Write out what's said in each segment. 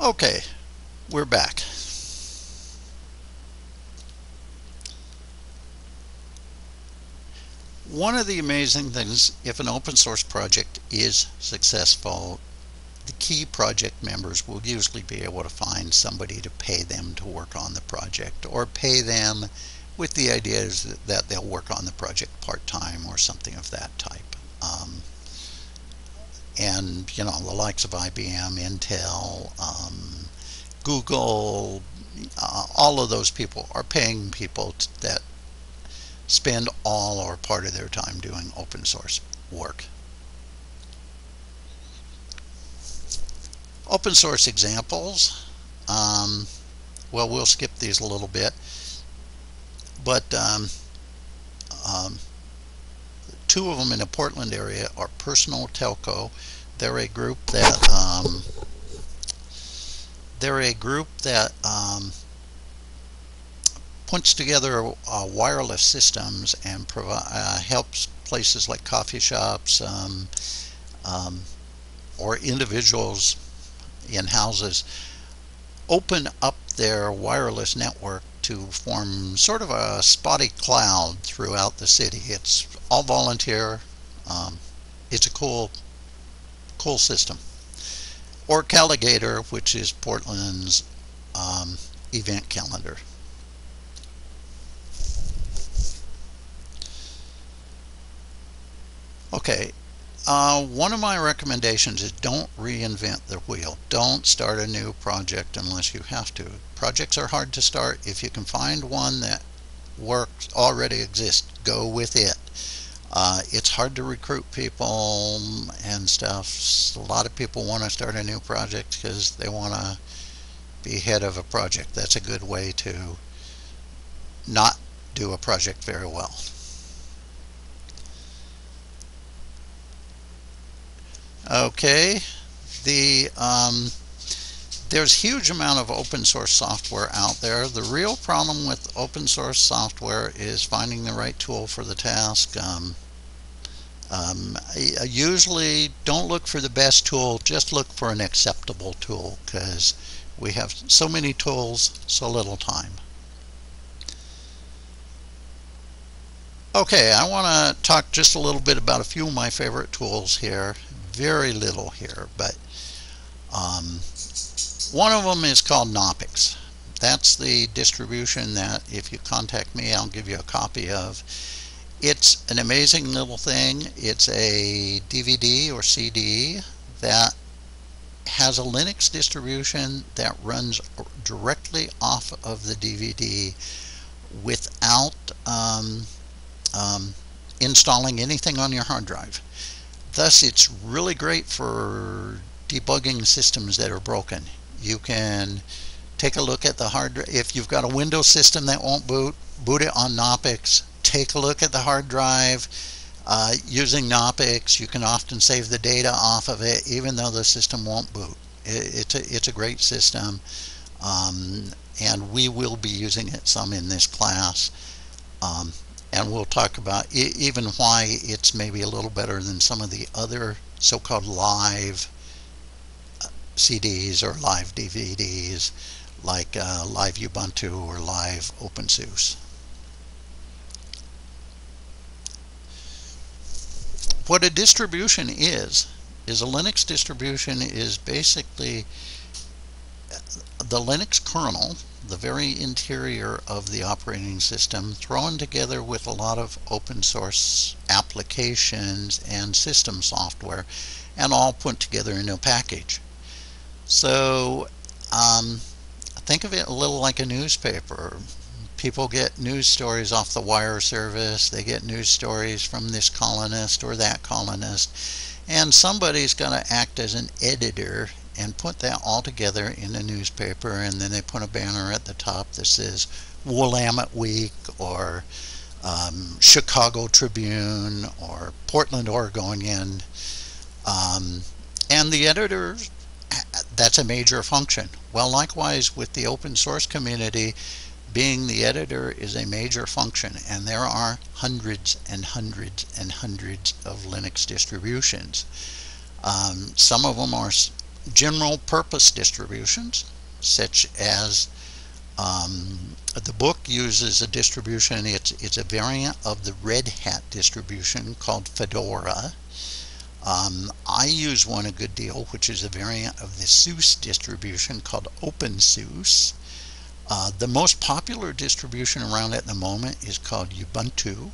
Okay, we're back. One of the amazing things, if an open source project is successful, the key project members will usually be able to find somebody to pay them to work on the project or pay them with the idea that they'll work on the project part-time or something of that type. And, you know, the likes of IBM, Intel, um, Google, uh, all of those people are paying people that spend all or part of their time doing open source work. Open source examples. Um, well, we'll skip these a little bit. But um, um, two of them in the Portland area are Personal Telco. They're a group that um, they're a group that um, puts together uh, wireless systems and uh, helps places like coffee shops um, um, or individuals in houses open up their wireless network to form sort of a spotty cloud throughout the city. It's all volunteer. Um, it's a cool, cool system. Or Calagator, which is Portland's um, event calendar. Okay, uh, one of my recommendations is don't reinvent the wheel. Don't start a new project unless you have to. Projects are hard to start. If you can find one that works, already exists, go with it. Uh, it's hard to recruit people and stuff. A lot of people want to start a new project because they want to be head of a project. That's a good way to not do a project very well. Okay, the um, there's huge amount of open source software out there. The real problem with open source software is finding the right tool for the task. Um, um, usually don't look for the best tool, just look for an acceptable tool because we have so many tools, so little time. Okay, I want to talk just a little bit about a few of my favorite tools here very little here, but um, one of them is called Knoppix. That's the distribution that if you contact me, I'll give you a copy of. It's an amazing little thing. It's a DVD or CD that has a Linux distribution that runs directly off of the DVD without um, um, installing anything on your hard drive. Thus, it's really great for debugging systems that are broken. You can take a look at the hard drive. if you've got a Windows system that won't boot, boot it on Knoppix. Take a look at the hard drive. Uh, using Knoppix, you can often save the data off of it, even though the system won't boot. It, it's a it's a great system, um, and we will be using it some in this class. Um, and we'll talk about even why it's maybe a little better than some of the other so-called live uh, CDs or live DVDs like uh, Live Ubuntu or Live OpenSUSE. What a distribution is, is a Linux distribution is basically the Linux kernel the very interior of the operating system thrown together with a lot of open source applications and system software and all put together in a package. So um, think of it a little like a newspaper. People get news stories off the wire service, they get news stories from this columnist or that columnist, and somebody's going to act as an editor and put that all together in a newspaper and then they put a banner at the top that says Willamette Week or um, Chicago Tribune or Portland Oregonian um, and the editor that's a major function. Well likewise with the open source community being the editor is a major function and there are hundreds and hundreds and hundreds of Linux distributions. Um, some of them are general purpose distributions, such as um, the book uses a distribution, it's, it's a variant of the Red Hat distribution called Fedora. Um, I use one a good deal, which is a variant of the SUSE distribution called OpenSUSE. Uh, the most popular distribution around at the moment is called Ubuntu.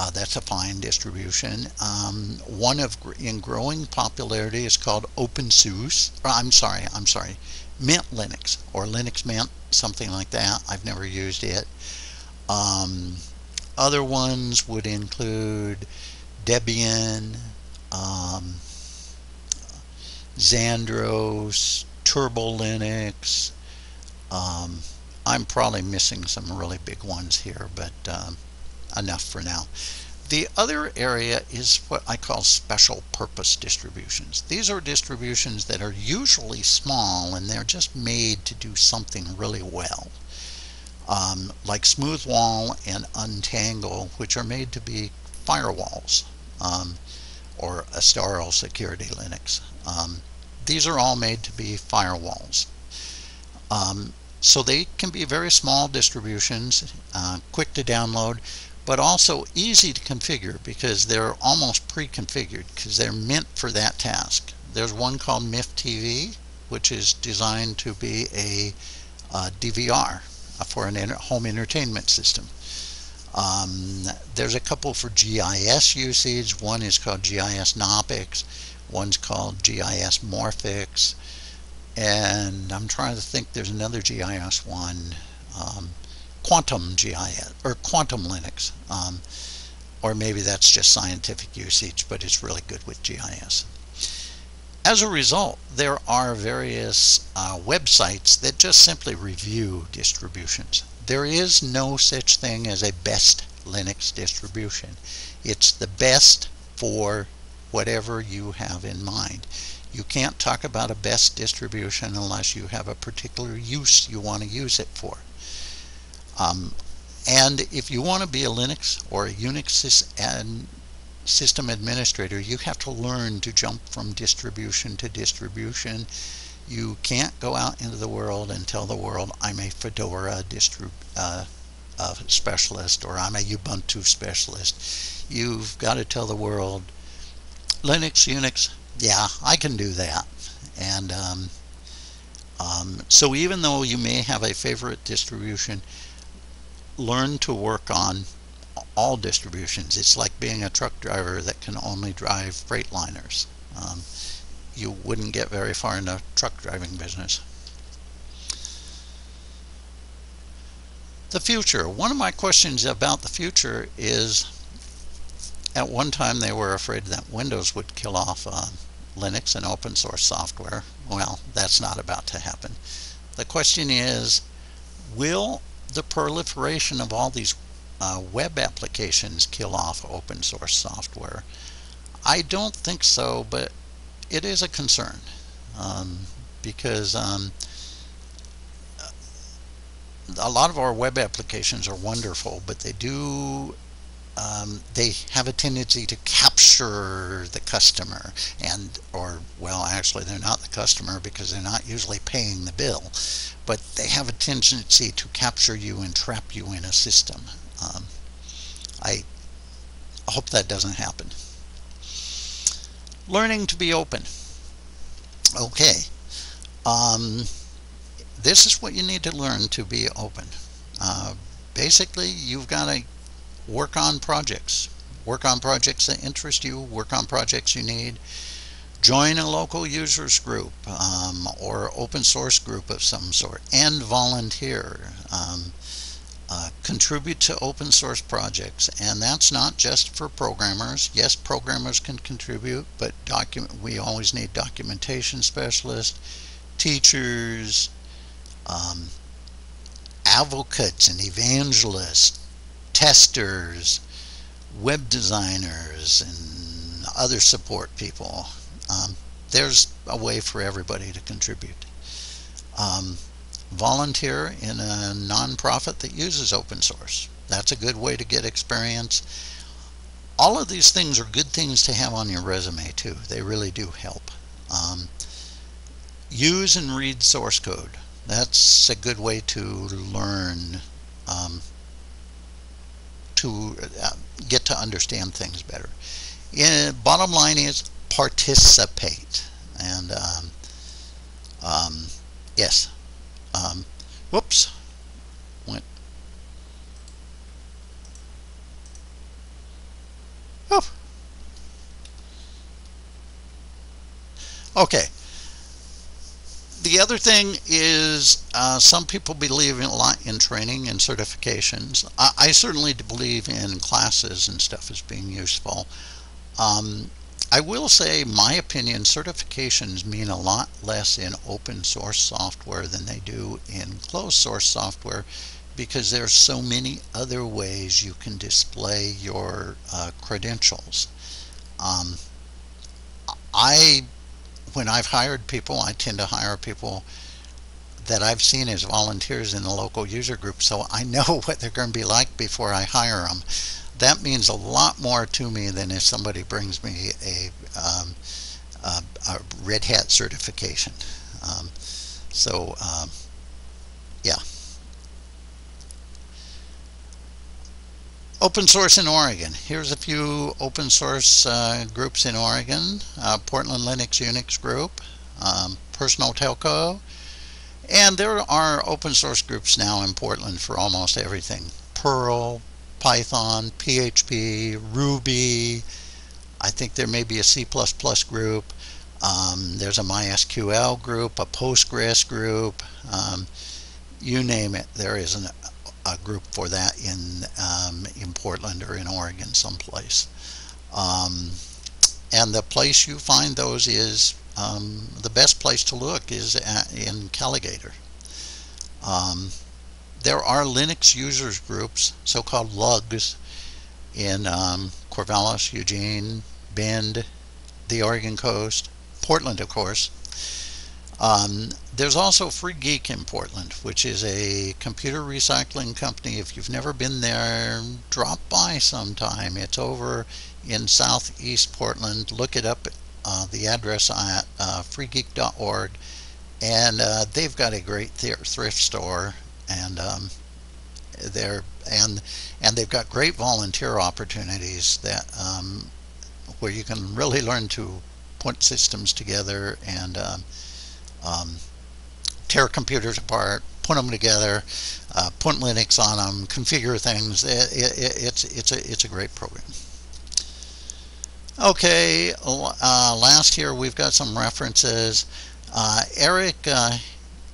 Uh, that's a fine distribution. Um, one of in growing popularity is called OpenSUSE. I'm sorry, I'm sorry, Mint Linux or Linux Mint, something like that. I've never used it. Um, other ones would include Debian, um, Xandros, Turbo Linux. Um, I'm probably missing some really big ones here, but um, enough for now. The other area is what I call special purpose distributions. These are distributions that are usually small and they're just made to do something really well. Um, like Smoothwall and Untangle, which are made to be firewalls, um, or Astaro Security Linux. Um, these are all made to be firewalls. Um, so they can be very small distributions, uh, quick to download, but also easy to configure because they're almost pre-configured because they're meant for that task. There's one called MythTV, which is designed to be a DVR for inter home entertainment system. Um, there's a couple for GIS usage. One is called GIS Knoppix. One's called GIS Morphix. And I'm trying to think there's another GIS one. Um, quantum GIS or quantum Linux. Um, or maybe that's just scientific usage, but it's really good with GIS. As a result, there are various uh, websites that just simply review distributions. There is no such thing as a best Linux distribution. It's the best for whatever you have in mind. You can't talk about a best distribution unless you have a particular use you want to use it for. Um, and if you want to be a Linux or a Unix system administrator, you have to learn to jump from distribution to distribution. You can't go out into the world and tell the world, I'm a Fedora uh, uh, specialist or I'm a Ubuntu specialist. You've got to tell the world, Linux, Unix, yeah, I can do that. And um, um, so even though you may have a favorite distribution, learn to work on all distributions. It's like being a truck driver that can only drive Freightliners. Um, you wouldn't get very far in the truck driving business. The future. One of my questions about the future is at one time they were afraid that Windows would kill off uh, Linux and open source software. Well, that's not about to happen. The question is, will the proliferation of all these uh, web applications kill off open source software? I don't think so, but it is a concern um, because um, a lot of our web applications are wonderful, but they do um, they have a tendency to capture the customer and or well actually they're not the customer because they're not usually paying the bill but they have a tendency to capture you and trap you in a system. Um, I hope that doesn't happen. Learning to be open. Okay. Um, this is what you need to learn to be open. Uh, basically you've got to work on projects. Work on projects that interest you, work on projects you need. Join a local users group um, or open source group of some sort and volunteer. Um, uh, contribute to open source projects and that's not just for programmers yes programmers can contribute but document we always need documentation specialists teachers um, advocates and evangelists testers, web designers, and other support people. Um, there's a way for everybody to contribute. Um, volunteer in a nonprofit that uses open source. That's a good way to get experience. All of these things are good things to have on your resume too. They really do help. Um, use and read source code. That's a good way to learn, to uh, get to understand things better. In, bottom line is participate. And um, um, yes, um, whoops, went. Oh. Okay the other thing is uh, some people believe in a lot in training and certifications. I, I, certainly believe in classes and stuff as being useful. Um, I will say, my opinion, certifications mean a lot less in open source software than they do in closed source software because there's so many other ways you can display your uh, credentials. Um, I when I've hired people, I tend to hire people that I've seen as volunteers in the local user group, so I know what they're going to be like before I hire them. That means a lot more to me than if somebody brings me a, um, a, a Red Hat certification. Um, so, um, yeah. Open source in Oregon. Here's a few open source uh, groups in Oregon. Uh, Portland Linux Unix group, um, Personal Telco, and there are open source groups now in Portland for almost everything. Perl, Python, PHP, Ruby. I think there may be a C++ group. Um, there's a MySQL group, a Postgres group. Um, you name it, there is an a group for that in um, in Portland or in Oregon someplace. Um, and the place you find those is um, the best place to look is at, in Calagator. Um, there are Linux users groups, so-called LUGs, in um, Corvallis, Eugene, Bend, the Oregon coast, Portland, of course, um, there's also Free Geek in Portland, which is a computer recycling company. If you've never been there, drop by sometime. It's over in southeast Portland. Look it up, uh, the address at uh, freegeek.org. And uh, they've got a great thrift store, and um, they're and and they've got great volunteer opportunities that um, where you can really learn to put systems together and um, um, tear computers apart, put them together, uh, put Linux on them, configure things. It, it, it's it's a it's a great program. Okay, uh, last here we've got some references. Uh, Eric uh,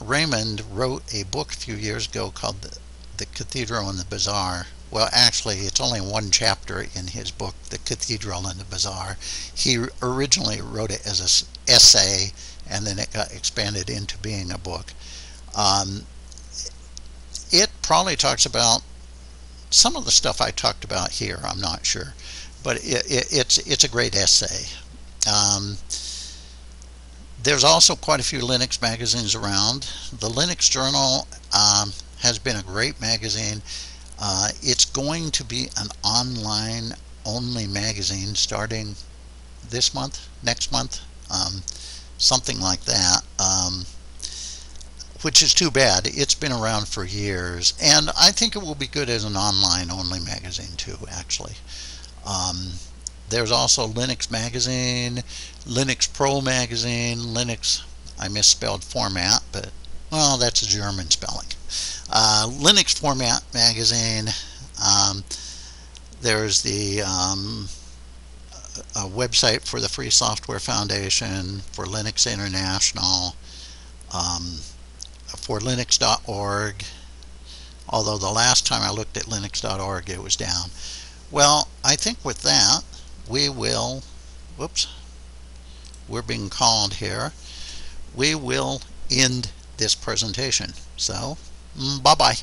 Raymond wrote a book a few years ago called the, the Cathedral and the Bazaar. Well, actually, it's only one chapter in his book, The Cathedral and the Bazaar. He originally wrote it as an essay and then it got expanded into being a book. Um, it probably talks about some of the stuff I talked about here. I'm not sure, but it, it, it's it's a great essay. Um, there's also quite a few Linux magazines around. The Linux Journal um, has been a great magazine. Uh, it's going to be an online only magazine starting this month, next month. Um, something like that, um, which is too bad. It's been around for years, and I think it will be good as an online-only magazine too, actually. Um, there's also Linux Magazine, Linux Pro Magazine, Linux, I misspelled format, but, well, that's a German spelling. Uh, Linux Format Magazine, um, there's the um, a website for the Free Software Foundation, for Linux International, um, for Linux.org, although the last time I looked at Linux.org it was down. Well, I think with that we will, whoops, we're being called here, we will end this presentation. So, mm, bye-bye.